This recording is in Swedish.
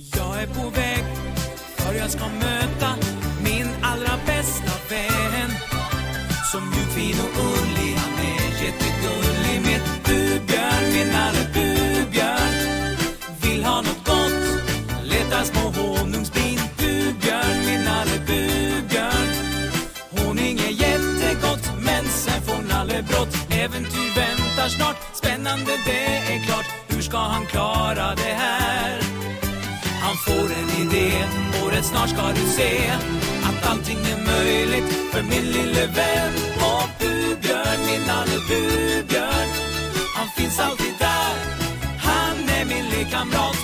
Jag är på väg, för jag ska möta min allra bästa vän. Som mjukfin och ullig, han är jättegullig. Mitt bubjörn, min alle bubjörn. Vill ha något gott, letar små honungsbin. Bubjörn, min alle bubjörn. Honung är jättegott, men sen får Nalle brått. Äventyr väntar snart, spännande det är klart. Hur ska han klara det här? Idé och rätt snart ska du se att allting är möjligt för min lille vän. Och Bubjörn, min Nalle Bubjörn, han finns alltid där. Han är min lekkamrat.